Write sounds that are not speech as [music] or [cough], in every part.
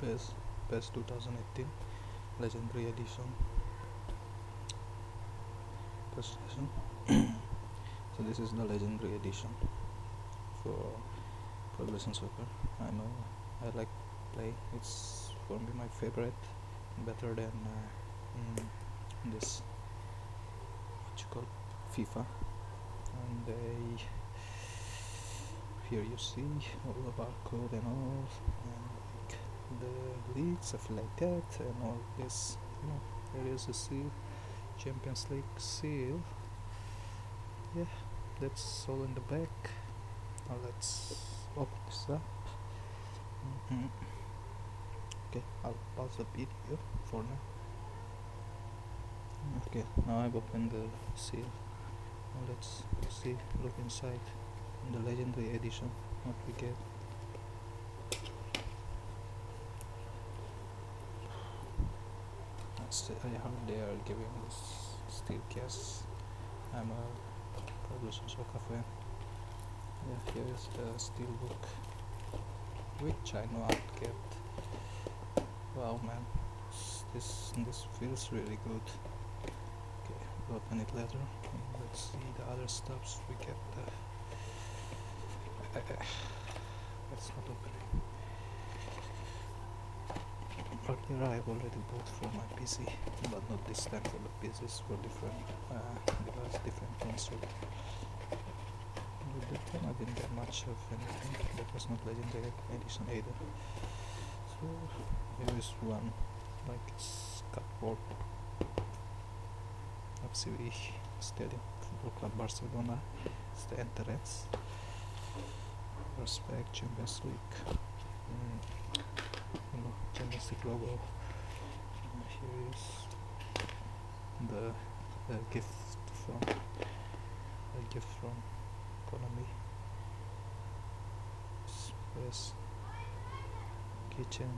PES PES 2018 Legendary Edition. PES edition. [coughs] So this is the Legendary Edition for Pro Evolution Soccer I know I like play. It's for me my favorite better than uh, mm, this what you call FIFA. And they here you see all the barcode and all and the leagues stuff like that and all this you know there is a seal Champions League seal. Yeah that's all in the back. Now let's open this up. Mm -hmm. okay I'll pause the video for now. Okay now I've opened the seal. Now let's see look inside in the legendary edition what we get I heard they are giving this steel case I'm a Publishing Soccer fan yeah here is the steel book which I know I'll get. Wow man. This this feels really good. Okay we'll open it later. Let's see the other stuffs we get uh, that's not opening earlier I've already bought for my PC but not this time for the PCs for different uh, device different console. With that time I didn't get much of anything. That was not legendary edition either. So here is one like it's cardboard of CVE Stadium Football Club Barcelona. It's the entrance. Respect Champions League. Mm, you logo here is the, the gift from a gift from Konami space kitchen.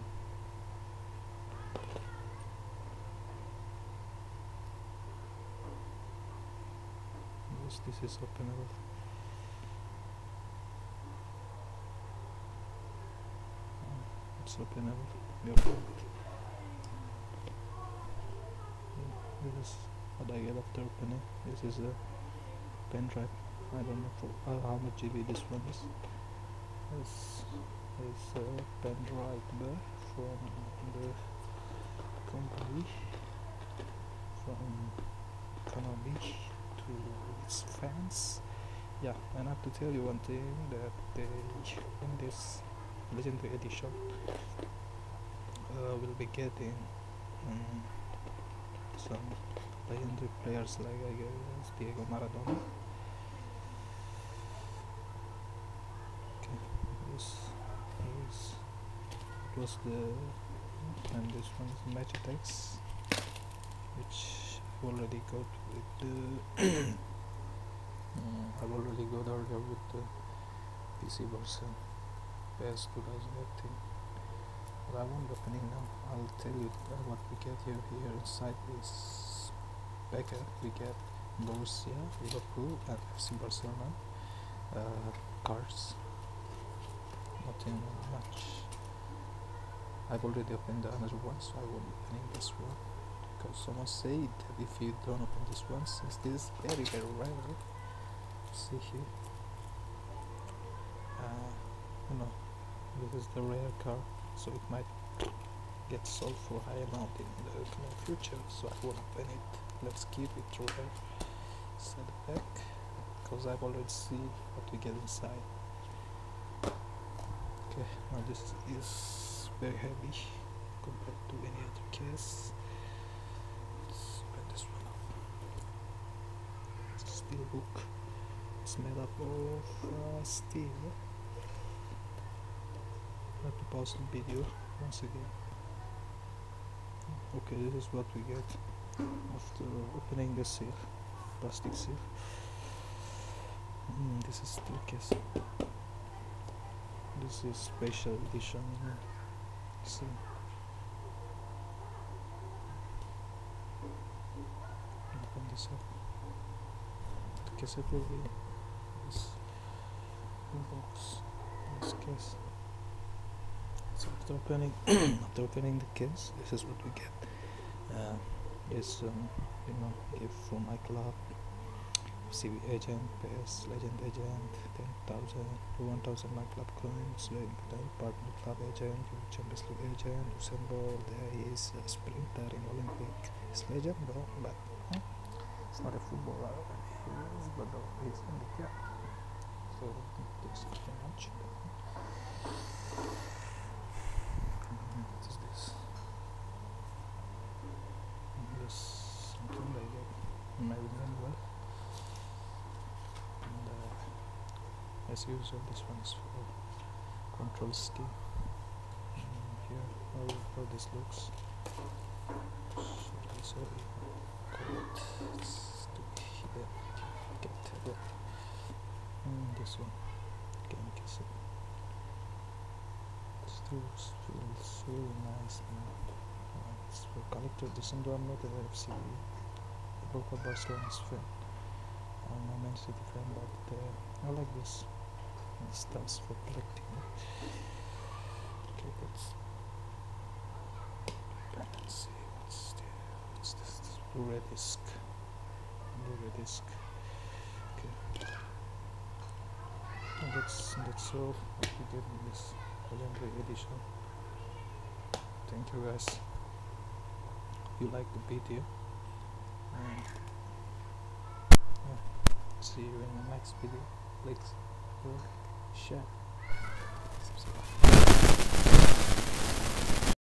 Yes this is openable we open it this is. What I get after opening this is a pen drive. I don't know for uh, how much GB this one is. This is a pen drive from the company from Konami to its fans. Yeah and I have to tell you one thing that they in this legendary edition. Uh, we'll be getting um, some legendary players like I guess Diego Maradona. Okay this is it was the and this one is match which I've already got with the [clears throat] um, I've already got earlier with the PC version PES 2018 but I won't opening now. I'll tell you what we get here here inside this packet we get Borussia, Liverpool and FC Barcelona uh, cards nothing much. I've already opened the other one so I won't be opening this one. Because someone said that if you don't open this one since this is very very rare see here. Uh, know this is the rare car so it might get sold for high amount in the coming future so I won't open it. Let's keep it rare set it back because I've already seen what we get inside. Okay now this is very heavy compared to any other case. Let's open this one up. Steel book. It's made up of uh, steel Have to pause the video once again. Okay this is what we get after opening the seal plastic seal. Mm, this is steel case. This is special edition see open this up the cassette will be this box this case after opening [clears throat] after opening the case this is what we get. Uh, is um, you know gift from my club CV agent PS legend agent 10,000 to 1,000 my club coins very partner club agent Champions League agent Bolt there he is a sprinter in Olympic. He's legend though but it's not a footballer he is but though he's in the club so is too much what is this this something like that maybe well and uh, as usual this one is for control ski Mm, here how, how this looks. Sorry to here get there mm, this one. Can kiss it still feels really nice uh, it's for collector this one I'm not a FC local Barcelona's fan I'm a Man City fan but uh, I like this and stuffs for collecting okay let's let's see what's there what's this, this disc. Disc okay. And that's that's all what we get in this edition. Thank you guys. You like the video? Yeah, see you in the next video. Please subscribe